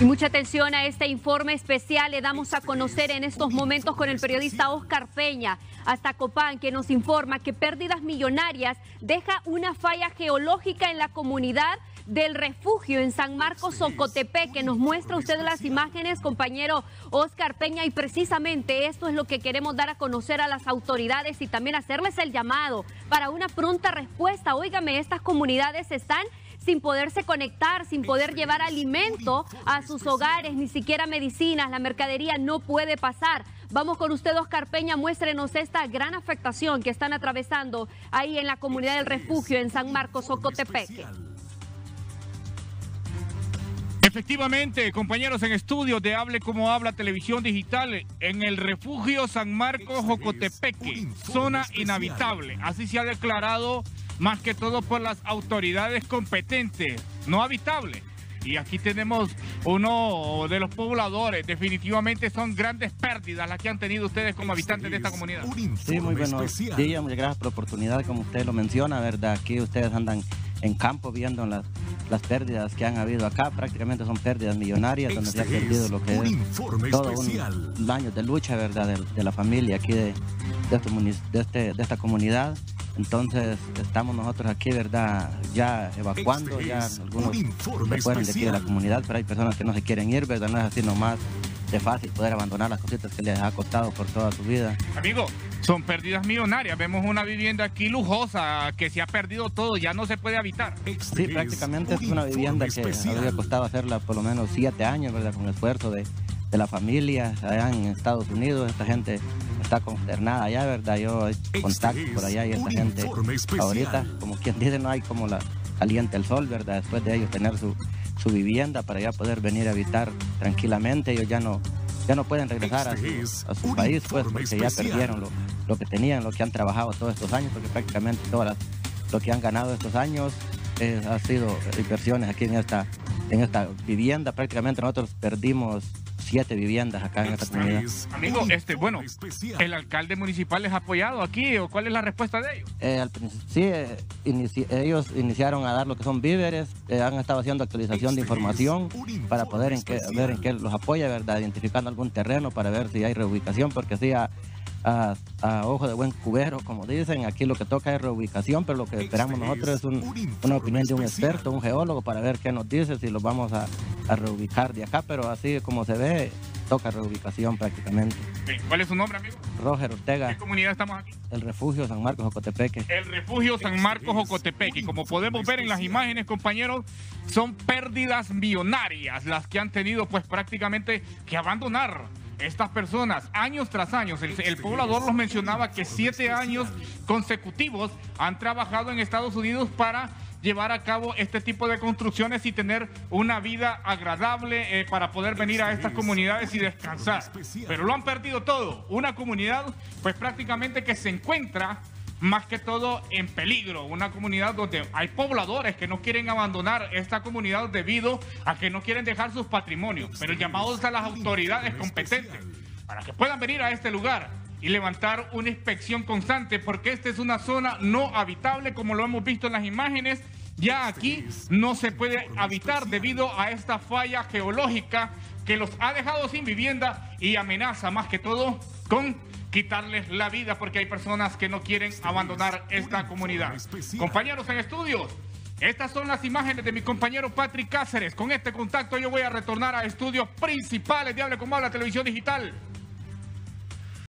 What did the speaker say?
Y mucha atención a este informe especial. Le damos a conocer en estos momentos con el periodista Oscar Peña hasta Copán, que nos informa que pérdidas millonarias deja una falla geológica en la comunidad del refugio en San Marcos, Socotepec, que nos muestra usted las imágenes, compañero Oscar Peña, y precisamente esto es lo que queremos dar a conocer a las autoridades y también hacerles el llamado para una pronta respuesta. Óigame, estas comunidades están sin poderse conectar, sin poder llevar alimento a sus hogares, ni siquiera medicinas, la mercadería no puede pasar. Vamos con usted, Oscar Peña, muéstrenos esta gran afectación que están atravesando ahí en la comunidad del refugio en San Marcos, Ocotepeque. Efectivamente, compañeros en estudio de Hable como habla televisión digital en el refugio San Marcos Jocotepeque, zona inhabitable. Así se ha declarado más que todo por las autoridades competentes, no habitable. Y aquí tenemos uno de los pobladores. Definitivamente son grandes pérdidas las que han tenido ustedes como habitantes de esta comunidad. Sí, muy buenos días, muchas gracias por la oportunidad, como usted lo menciona, ¿verdad? Aquí ustedes andan en campo viendo las, las pérdidas que han habido acá. Prácticamente son pérdidas millonarias, donde se ha este perdido lo que es todo un, año de lucha, ¿verdad? De, la familia aquí de, de, este, este, de esta comunidad. Entonces estamos nosotros aquí, ¿verdad? Ya evacuando, ya algunos se fueron de aquí de la comunidad, pero hay personas que no se quieren ir, ¿verdad? No es así nomás de fácil poder abandonar las cositas que les ha costado por toda su vida. Amigo, son pérdidas millonarias. Vemos una vivienda aquí lujosa que se ha perdido todo, ya no se puede habitar. Sí, prácticamente es una vivienda que habría costado hacerla por lo menos siete años, ¿verdad? Con esfuerzo de, de la familia allá en Estados Unidos. Esta gente está consternada allá, ¿verdad? Yo contacto por allá y esta gente ahorita, como quien dice, no hay como la caliente el sol, ¿verdad? Después de ellos tener su, su vivienda para ya poder venir a habitar tranquilamente, ellos ya no, ya no pueden regresar a su, país, pues, porque ya perdieron lo, lo, que tenían, lo que han trabajado todos estos años, porque prácticamente todo lo que han ganado estos años eh, ha sido inversiones aquí en esta, en esta vivienda. Prácticamente nosotros perdimos siete viviendas acá en esta comunidad. Amigo, este, bueno, ¿el alcalde municipal les ha apoyado aquí o cuál es la respuesta de ellos? Eh, sí, eh, ellos iniciaron a dar lo que son víveres, eh, han estado haciendo actualización de información para poder en qué, ver en qué los apoya, ¿verdad? Identificando algún terreno para ver si hay reubicación, porque sí, a, a, ojo de buen cubero, como dicen. Aquí lo que toca es reubicación, pero lo que esperamos nosotros es una opinión de un experto, un geólogo, para ver qué nos dice, si los vamos a, reubicar de acá, pero así como se ve, toca reubicación prácticamente. ¿Cuál es su nombre, amigo? Roger Ortega. ¿Qué comunidad estamos aquí? El refugio San Marcos Jocotepeque. El refugio San Marcos Jocotepeque. Como podemos ver en las imágenes, compañeros, son pérdidas millonarias las que han tenido pues prácticamente que abandonar estas personas, años tras años, el, poblador los mencionaba que siete años consecutivos han trabajado en Estados Unidos para llevar a cabo este tipo de construcciones y tener una vida agradable eh, para poder venir a estas comunidades y descansar. Pero lo han perdido todo. Una comunidad pues prácticamente que se encuentra más que todo en peligro. Una comunidad donde hay pobladores que no quieren abandonar esta comunidad debido a que no quieren dejar sus patrimonios. Pero llamados a las autoridades competentes para que puedan venir a este lugar y levantar una inspección constante porque esta es una zona no habitable como lo hemos visto en las imágenes. Ya aquí no se puede habitar debido a esta falla geológica que los ha dejado sin vivienda y amenaza más que todo con quitarles la vida porque hay personas que no quieren abandonar esta comunidad. Compañeros en estudios, estas son las imágenes de mi compañero Patrick Cáceres. Con este contacto yo voy a retornar a estudios principales de Hable como Habla Televisión Digital.